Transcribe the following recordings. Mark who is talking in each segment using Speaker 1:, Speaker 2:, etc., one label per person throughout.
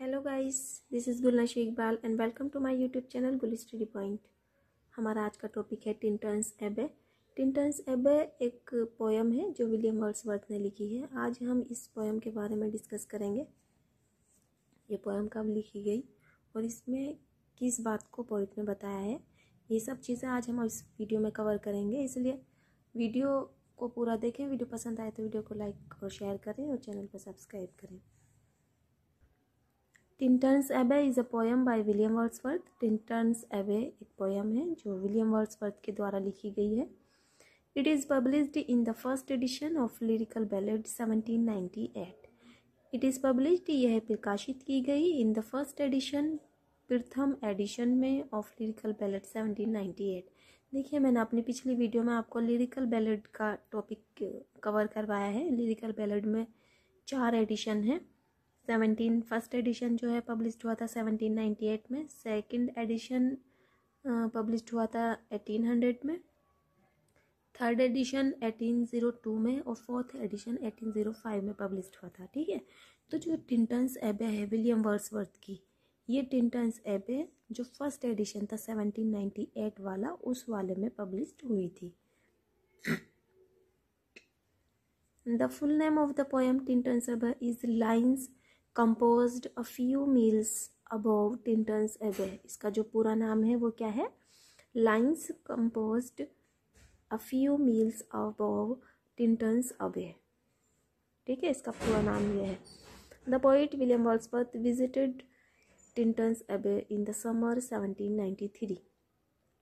Speaker 1: Hello guys this is Gulnashi Iqbal and welcome to my YouTube channel Gul study point हमारा आज का topic है Tintern एबे टिंटन्स Abbey एक पोयम है जो विलियम वर्ड्सवर्थ ने लिखी है। आज हम इस पोयम के बारे में डिस्कस करेंगे। ये पोयम कब लिखी गई और इसमें किस बात को पोइट ने बताया है। ये सब चीज़ें आज हम इस वीडियो में कवर करेंगे। इसलिए वीडियो को पूरा देखें। वीडियो पसंद आए तो वीडियो को लाइक और शेयर करें और चैनल पर सब्सक्राइब करें। Tintern Abbey is a poem by William Wordsworth Tintern Abbey एक पोएम है जो विलियम वर्ड्सवर्थ के द्वारा लिखी गई है। It is published in the first edition of lyrical ballad 1798 it is published यह प्रकाशित की गई इन द फ़र्स्ट एडिशन प्रथम एडिशन में ऑफ़ लिरिकल बैलेड 1798 देखिए, मैंने अपनी पिछली वीडियो में आपको लिरिकल बैलेड का टॉपिक कवर करवाया है। लिरिकल बैलेड में चार एडिशन है। सेवनटीन, फ़र्स्ट एडिशन जो है पब्लिश्ड हुआ था सेवनटीन नाइन्टी एट में, सेकंड एडिशन पब्लिश हुआ था एटीन हंड्रेड में, third edition eighteen zero two में और fourth edition eighteen zero five में पब्लिश हुआ था, ठीक है? तो जो टिंटन्स एबे है, विलियम वर्ड्सवर्थ की, ये टिंटन्स एबे जो फ़र्स्ट एडिशन था सेवनटीन नाइन्टी एट वाला, उस वाले में पब्लिश हुई थी। The full name of the poem Tintern Abbey is lines composed a few miles above Tintern Abbey इसका जो पूरा नाम है, वो क्या है? Lines composed a few miles above Tintern Abbey ठीक है, इसका पूरा नाम ये है। The poet William Wordsworth visited Tintern Abbey in the summer 1793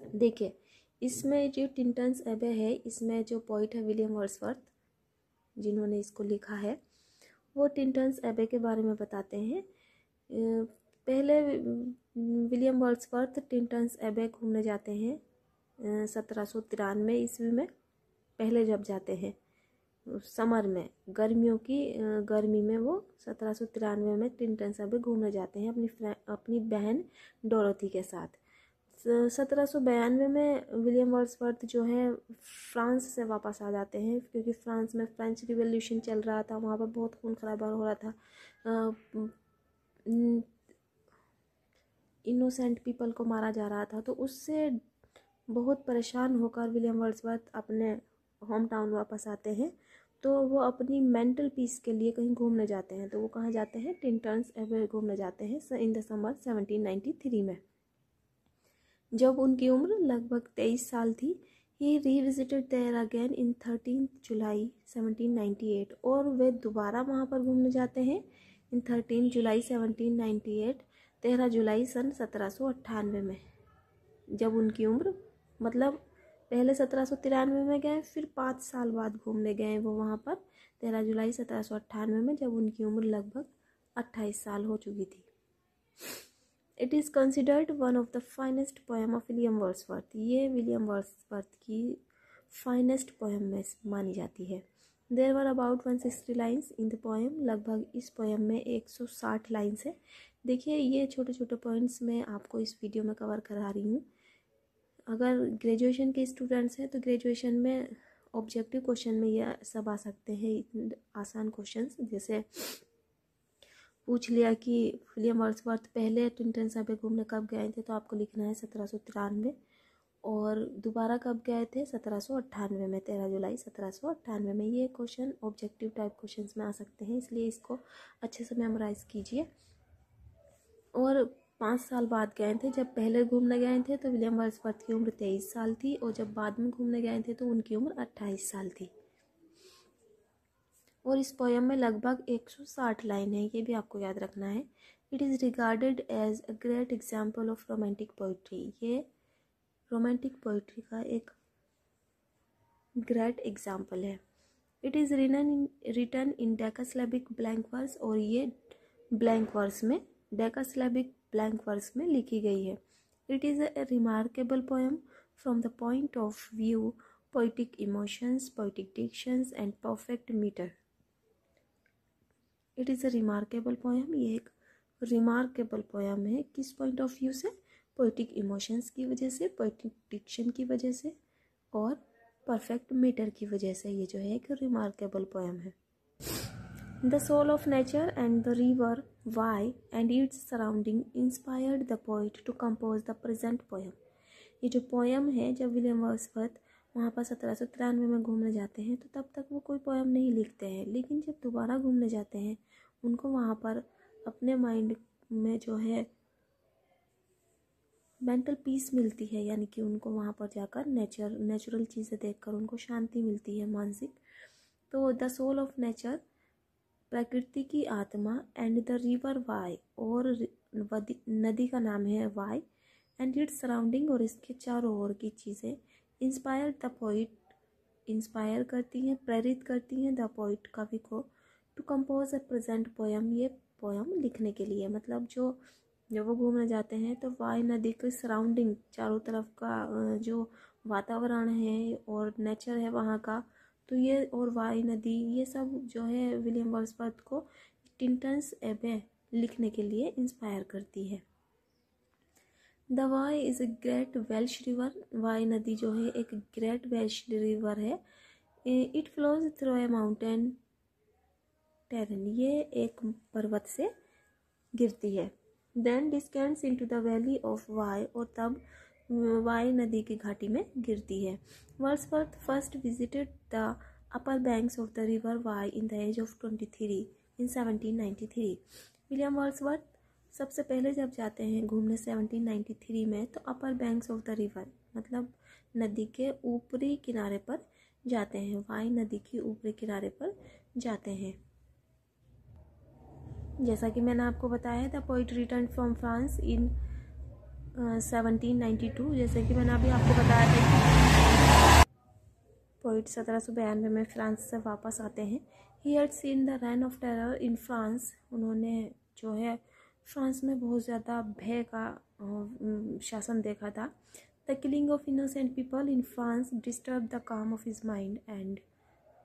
Speaker 1: देखिए, इसमें जो टिंटन्स एबे है, इसमें जो पोइट है विलियम वर्ड्सवर्थ जिन्होंने इसको लिखा है वो टिंटन्स एबे के बारे में बताते हैं। पहले विलियम वर्ल्सवर्थ टिंटन्स एबे घूमने जाते हैं सत्रह सौ तिरानवे ईस्वी में, पहले जब जाते हैं समर में, गर्मियों की गर्मी में वो सत्रह सौ तिरानवे में टिंटन्स एबे घूमने जाते हैं अपनी अपनी बहन डोरोथी के साथ। सत्रह सौ बयानवे में विलियम वर्ड्सवर्थ जो है, फ्रांस से वापस आ जाते हैं, क्योंकि फ्रांस में फ्रेंच रिवोल्यूशन चल रहा था, वहाँ पर बहुत खून खराबा हो रहा था। इनोसेंट पीपल को मारा जा रहा था तो उससे बहुत परेशान होकर विलियम वर्ड्सवर्थ अपने होम टाउन वापस आते हैं तो वो अपनी मेंटल पीस के लिए कहीं घूमने जाते हैं तो वो कहाँ जाते हैं? टिंटन्स एवे घूमने जाते हैं in December seventeen ninety three में। जब उनकी उम्र लगभग तेईस साल थी he revisited there again in thirteen July seventeen ninety eight और वे दोबारा वहाँ पर घूमने जाते हैं। In thirteen July seventeen ninety eight तेरह जुलाई सन सत्रह सौ अट्ठानवे में। जब उनकी उम्र मतलब पहले सत्रह सौ तिरानवे में गए, फिर पाँच साल बाद घूमने गए वो वहाँ पर, तेरह जुलाई सत्रह सौ अट्ठानवे में, जब उनकी उम्र लगभग अट्ठाईस साल हो चुकी थी। It is considered one of the finest poem of William Wordsworth ये विलियम वर्ड्सवर्थ की फाइनेस्ट पोएम में मानी जाती है। There were about one sixty lines in the poem लगभग इस पोएम में एक सौ साठ लाइन्स है। देखिए, ये छोटे छोटे पॉइंट्स मैं आपको इस वीडियो में कवर करा रही हूँ। अगर ग्रेजुएशन के स्टूडेंट्स हैं तो ग्रेजुएशन में ऑब्जेक्टिव क्वेश्चन में ये सब आ सकते हैं। आसान क्वेश्चंस जैसे पूछ लिया कि विलियम वर्ड्सवर्थ पहले ट्विंटन साहब घूमने कब गए थे? तो आपको लिखना है सत्रह सौ तिरानवे। और दोबारा कब गए थे? सत्रह सौ अट्ठानवे में, तेरह जुलाई सत्रह सौ अट्ठानवे में। ये क्वेश्चन ऑब्जेक्टिव टाइप क्वेश्चन में आ सकते हैं, इसलिए इसको अच्छे से मेमोराइज कीजिए। और पाँच साल बाद गए थे, जब पहले घूमने गए थे तो विलियम वर्ड्सवर्थ की उम्र तेईस साल थी, और जब बाद में घूमने गए थे तो उनकी उम्र अट्ठाईस साल थी। और इस पोएम में लगभग 160 लाइन है ये भी आपको याद रखना है। It is regarded as a great example of romantic poetry ये रोमांटिक पोइट्री का एक ग्रेट एग्ज़ाम्पल है। It is written return in decasyllabic blank verse और ये ब्लैंक वर्स में डेकास्लेबिक ब्लैंक वर्स में लिखी गई है। It is a remarkable poem from the point of view poetic emotions, poetic dictions and perfect meter. It is a remarkable poem ये एक remarkable poem है। किस पॉइंट ऑफ़ व्यू से? पोइटिक इमोशंस की वजह से पोइटिक डिक्शन की वजह से और परफेक्ट मीटर की वजह से ये जो है एक रिमार्केबल पोएम है। The soul of nature and the river Wye and its surrounding inspired the poet to compose the present poem ये जो पोएम है, जब विलियम वर्सवर्थ वहाँ पर सत्रह सौ तिरानवे में घूमने जाते हैं तो तब तक वो कोई पोएम नहीं लिखते हैं। लेकिन जब दोबारा घूमने जाते हैं, उनको वहाँ पर अपने माइंड में जो है मेंटल पीस मिलती है, यानी कि उनको वहाँ पर जाकर नेचर नेचुरल चीज़ें देखकर उनको शांति मिलती है मानसिक। तो द सोल ऑफ़ नेचर प्रकृति की आत्मा एंड द रिवर वाई और नदी का नाम है वाई एंड इट्स सराउंडिंग और इसके चारों ओर की चीज़ें इंस्पायर द पोइट, इंस्पायर करती हैं, प्रेरित करती हैं द पोइट कवि को to compose a present poem ये पोएम लिखने के लिए। मतलब जो, जब वो घूमने जाते हैं तो वाई नदी के सराउंडिंग चारों तरफ़ का जो वातावरण है और नेचर है वहाँ का तो ये और वाई नदी, ये सब जो है विलियम वर्सवर्थ को टिंटन्स एबे लिखने के लिए इंस्पायर करती है। The Wye is a great Welsh river Wye नदी जो है एक ग्रेट वेल्श रिवर है। It flows through a mountain terrain ये एक पर्वत से गिरती है। Then descends into the valley of Wye और तब वाई नदी की घाटी में गिरती है। Worth first visited the upper banks of the river Wye in the age of twenty three in seventeen ninety three William Worth सबसे पहले जब जाते हैं घूमने 1793 में तो upper banks of the river मतलब नदी के ऊपरी किनारे पर जाते हैं। वाई नदी के ऊपरी किनारे पर जाते हैं। जैसा कि मैंने आपको बताया the poet return from France in seventeen ninety two जैसे कि मैंने अभी आपको बताया था कि पोइट सत्रह सौ बयानवे में फ्रांस से वापस आते हैं। He had seen the reign of terror in France उन्होंने जो है फ्रांस में बहुत ज़्यादा भय का शासन देखा था। The killing of innocent people in France disturb the calm of his mind and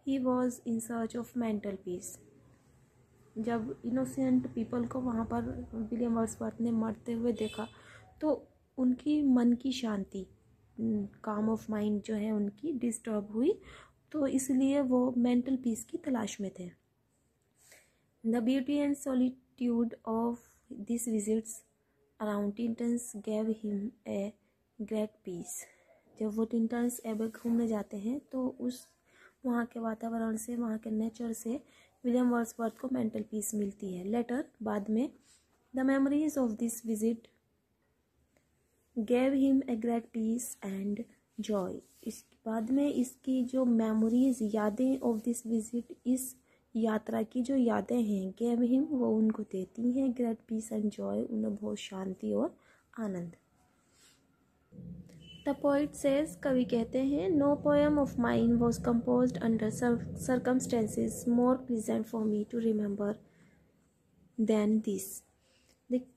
Speaker 1: he was in search of mental peace जब इनोसेंट पीपल को वहाँ पर विलियम वर्सवर्थ ने मरते हुए देखा तो उनकी मन की शांति काम ऑफ़ माइंड जो है उनकी डिस्टर्ब हुई तो इसलिए वो मेंटल पीस की तलाश में थे। The beauty and solitude of this visits around Tintern gave him a great peace जब वो टिंटन्स एब घूमने जाते हैं तो उस, वहाँ के वातावरण से, वहाँ के नेचर से विलियम वर्सवर्थ को मेंटल पीस मिलती है। लेटर बाद में the memories of this visit gave him a great peace and joy इस, बाद में इसकी जो मेमोरीज यादें ऑफ़ दिस विज़िट इस यात्रा की जो यादें हैं गेव हिम वो उनको देती हैं। ग्रेट पीस एंड जॉय, उन्हें बहुत शांति और आनंद। द पोइट सेज, कवि कहते हैं, no poem of mind was compose under circumstances more pleasant for me to remember than this.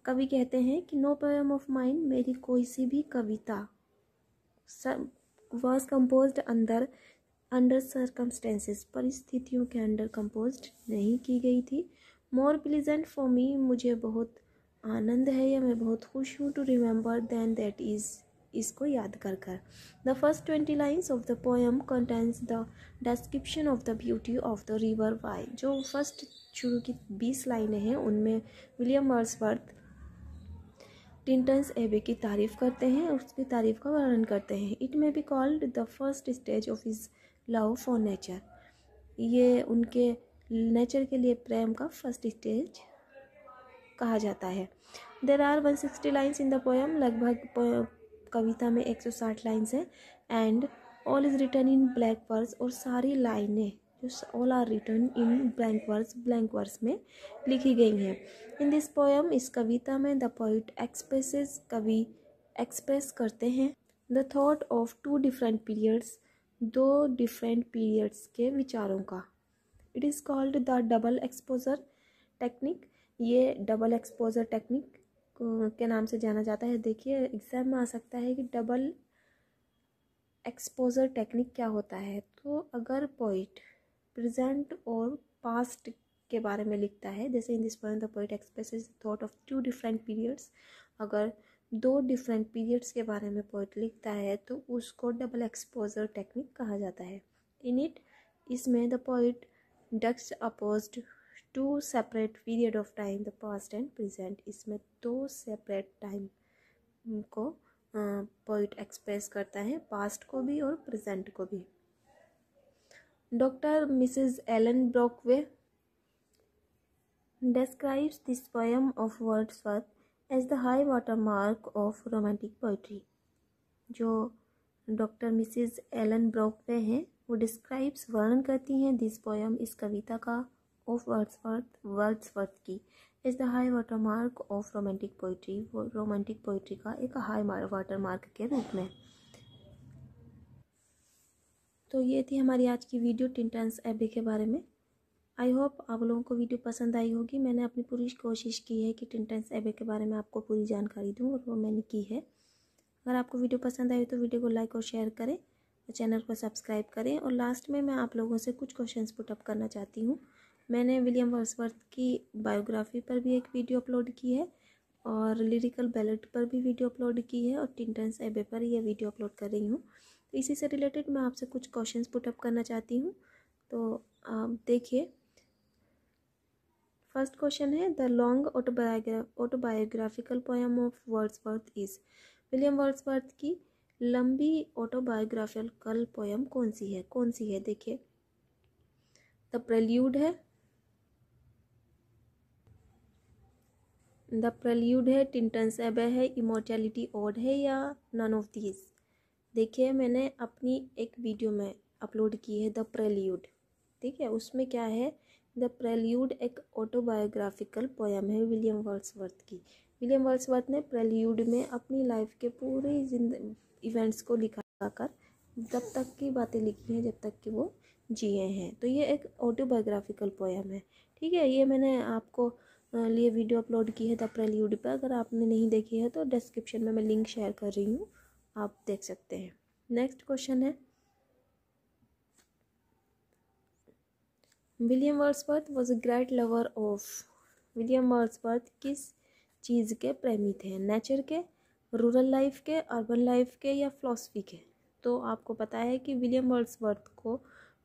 Speaker 1: कवि कहते हैं कि नो पोएम ऑफ़ माइंड मेरी कोई सी भी कविता वॉज़ कंपोज अंदर अंडर सर्कमस्टेंसेस परिस्थितियों के अंडर कंपोज नहीं की गई थी। मोर प्लीजेंट फॉर मी मुझे बहुत आनंद है या मैं बहुत खुश हूँ to remember than that is इसको याद कर कर। The first twenty lines of the poem contains the description of the beauty of the river Wye जो फ़र्स्ट शुरू की बीस लाइनें हैं, उनमें विलियम वर्सवर्थ टिंटन्स एबे की तारीफ़ करते हैं, उसकी तारीफ़ का वर्णन करते हैं। It may be called the first stage of is love for nature. ये उनके नेचर के लिए प्रेम का फ़र्स्ट स्टेज कहा जाता है। There are one sixty lines in the poem लगभग कविता में 160 लाइन्स हैं and all is return in black verse और सारी लाइनें जो all are return in blank verse blank verse में लिखी गई हैं। इन दिस पोएम इस कविता में द पोइट एक्सप्रेसेस कवि एक्सप्रेस करते हैं the thought of two different periods दो डिफरेंट पीरियड्स के विचारों का। It is called the double exposure technique ये डबल एक्सपोजर टेक्निक के नाम से जाना जाता है। देखिए एग्ज़ाम में आ सकता है कि डबल एक्सपोजर टेक्निक क्या होता है। तो अगर पोइट प्रेजेंट और पास्ट के बारे में लिखता है, जैसे in this point the poet expresses thought of two different periods अगर दो डिफरेंट पीरियड्स के बारे में पोइट लिखता है तो उसको डबल एक्सपोजर टेक्निक कहा जाता है। इन इट इसमें the poet juxtaposed two separate period of time the past and present इसमें दो सेपरेट टाइम को पोइट एक्सप्रेस करता है पास्ट को भी और प्रेजेंट को भी। Doctor Mrs Ellen Brockway describes this poem of Wordsworth as the high water mark of romantic poetry जो डॉक्टर मिसिज एलन ब्रॉकवे हैं, वो डिस्क्राइब्स वर्णन करती हैं दिस पोयम इस कविता का ऑफ़ वर्ड्सवर्थ वर्ड्सवर्थ की। Is the high water mark of romantic poetry वो रोमांटिक पोइट्री का एक हाई वाटर मार्क के रूप में। तो ये थी हमारी आज की वीडियो टिंटन्स एबे के बारे में। आई होप आप लोगों को वीडियो पसंद आई होगी। मैंने अपनी पूरी कोशिश की है कि टिंटन्स एबे के बारे में आपको पूरी जानकारी दूँ और वो मैंने की है। अगर आपको वीडियो पसंद आई तो वीडियो को लाइक और शेयर करें और चैनल को सब्सक्राइब करें और लास्ट में मैं आप लोगों से कुछ क्वेश्चन पुटअप करना चाहती हूँ। मैंने विलियम वर्सवर्थ की बायोग्राफी पर भी एक वीडियो अपलोड की है और लिरिकल बैलेट पर भी वीडियो अपलोड की है और टिंटन्स एबे पर यह वीडियो अपलोड कर रही हूँ। तो इसी से रिलेटेड मैं आपसे कुछ क्वेश्चंस पुटअप करना चाहती हूँ। तो आप देखिए फ़र्स्ट क्वेश्चन है, the long autobiography, autobiographical poem of Wordsworth is William Wordsworth की लंबी ऑटोबायोग्राफिकल पोएम कौन सी है? कौन सी है? देखिए। द प्रेल्यूड है। द प्रल्यूड है टिंटन्स एबे है, इमोर्टैलिटी ओड है या नन ऑफ़ दीज? देखिए, मैंने अपनी एक वीडियो में अपलोड की है, द प्रल्यूड। ठीक है, उसमें क्या है? द प्रल्यूड एक ऑटोबायोग्राफिकल पोयम है विलियम वर्ड्सवर्थ की। विलियम वर्ड्सवर्थ ने प्रल्यूड में अपनी लाइफ के पूरे इवेंट्स को लिखा कर जब तक की बातें लिखी हैं, जब तक कि वो जिए हैं। तो ये एक ऑटोबायोग्राफिकल पोयम है। ठीक है, ये मैंने आपको लिए वीडियो अपलोड की है द प्रल्यूड पर अगर आपने नहीं देखी है तो डिस्क्रिप्शन में मैं लिंक शेयर कर रही हूँ, आप देख सकते हैं। नेक्स्ट क्वेश्चन है William Wordsworth was a great lover of William Wordsworth किस चीज़ के प्रेमी थे? नेचर के रूरल लाइफ के अर्बन लाइफ के या फिलोसफी के? तो आपको पता है कि विलियम वर्ड्सवर्थ को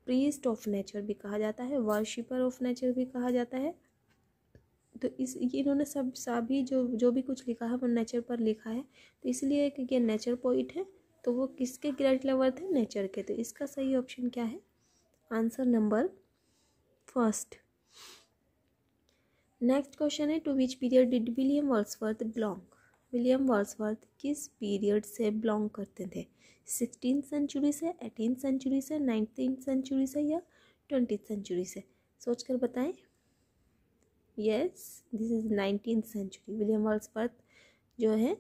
Speaker 1: प्रीस्ट ऑफ़ नेचर भी कहा जाता है वर्शिपर ऑफ़ नेचर भी कहा जाता है। तो इस इन्होंने सब, सभी जो जो भी कुछ लिखा है, वो नेचर पर लिखा है। तो इसलिए कि ये नेचर पोइट है तो वो किसके ग्रेट लवर थे? नेचर के। तो इसका सही ऑप्शन क्या है? Answer number first next question है to which period did William Wordsworth belong William Wordsworth किस पीरियड से बिलोंग करते थे? सिक्सटीन सेंचुरी से एटीन सेंचुरी से नाइनटीन सेंचुरी से या ट्वेंटी सेंचुरी से? सोच कर बताएँ। Yes this is nineteen century William Wordsworth जो है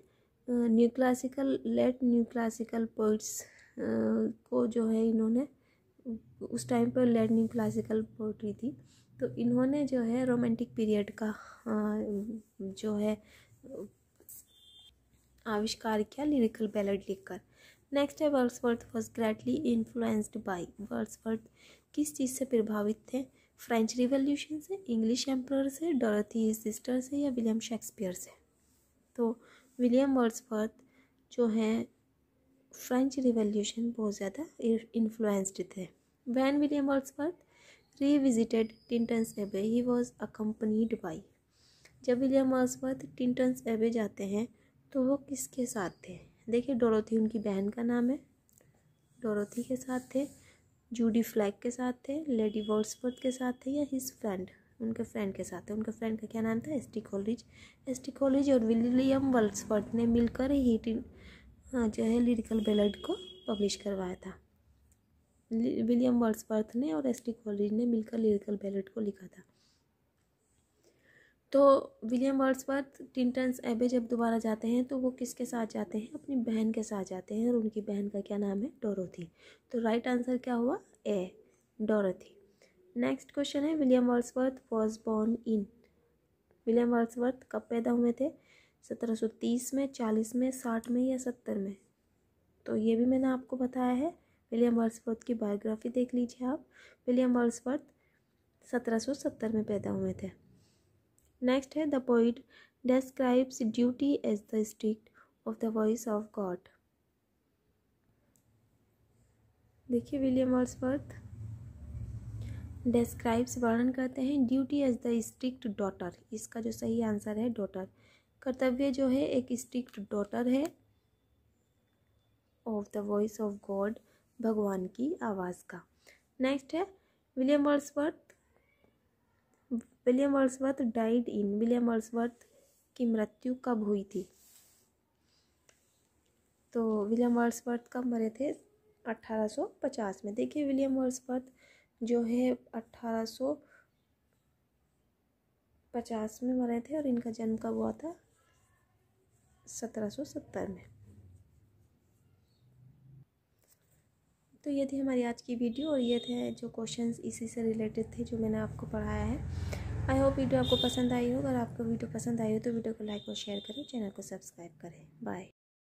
Speaker 1: new classical late new classical poets को जो है इन्होंने उस टाइम पर लेट न्यू क्लासिकल पोइट्री थी। तो इन्होंने जो है रोमांटिक पीरियड का जो है, आविष्कार किया लिरिकल बैलेड लिखकर। नेक्स्ट है Wordsworth was greatly influenced by Wordsworth किस चीज़ से प्रभावित थे? फ्रेंच रिवॉल्यूशन से, इंग्लिश एम्पर से, डॉरथी सिस्टर से या विलियम शेक्सपियर से? तो विलियम वर्ड्सवर्थ जो हैं फ्रेंच रिवॉल्यूशन बहुत ज़्यादा इन्फ्लुएंस्ड थे। When William Wordsworth revisited Tintern Abbey he was accompanied by जब विलियम वर्ड्सवर्थ टिंटन्स एबे जाते हैं तो वो किसके साथ थे? देखिए डोरोथी उनकी बहन का नाम है। डोरोथी के साथ थे जूडी फ्लैग के साथ थे लेडी वॉल्सवर्थ के साथ थे या हिज फ्रेंड उनके फ्रेंड के साथ थे। उनके फ्रेंड का क्या नाम था? S T college S T college और विलियम वर्ल्सवर्थ ने मिलकर ही जो है लिरिकल बेलड को पब्लिश करवाया था। विलियम वर्ल्सवर्थ ने और एस टी कॉलेज ने मिलकर लिरिकल बेलड को लिखा था। तो विलियम वर्ड्सवर्थ टिंटन्स एबे जब दोबारा जाते हैं तो वो किसके साथ जाते हैं? अपनी बहन के साथ जाते हैं और उनकी बहन का क्या नाम है? डोरोथी तो राइट आंसर क्या हुआ? ए डोरोथी नेक्स्ट क्वेश्चन है William Wordsworth was born in William Wordsworth कब पैदा हुए थे? सत्रह सौ तीस में, चालीस में, साठ में या सत्तर में। तो ये भी मैंने आपको बताया है। विलियम वर्ड्सवर्थ की बायोग्राफी देख लीजिए आप। विलियम वर्ड्सवर्थ सत्रह सौ सत्तर में पैदा हुए थे। नेक्स्ट है the poet describes duty as the strict of the voice of God. देखिए विलियम वर्ड्सवर्थ डेस्क्राइब्स वर्णन करते हैं। Duty as the strict daughter. इसका जो सही आंसर है डॉटर। कर्तव्य जो है, एक स्ट्रिक्ट डॉटर है of the voice of God भगवान की आवाज़ का। नेक्स्ट है William Wordsworth William Wordsworth died in William Wordsworth की मृत्यु कब हुई थी? तो विलियम वर्ड्सवर्थ कब मरे थे? 1850 में। देखिए विलियम वर्ड्सवर्थ जो है अट्ठारह सौ पचास में मरे थे और इनका जन्म कब हुआ था? सत्रह सौ सत्तर में। तो ये थी हमारी आज की वीडियो और ये थे जो क्वेश्चंस इसी से रिलेटेड थे जो मैंने आपको पढ़ाया है। आई होप वीडियो आपको पसंद आई हो। अगर आपको वीडियो पसंद आई हो तो वीडियो को लाइक और शेयर करें चैनल को सब्सक्राइब करें। बाय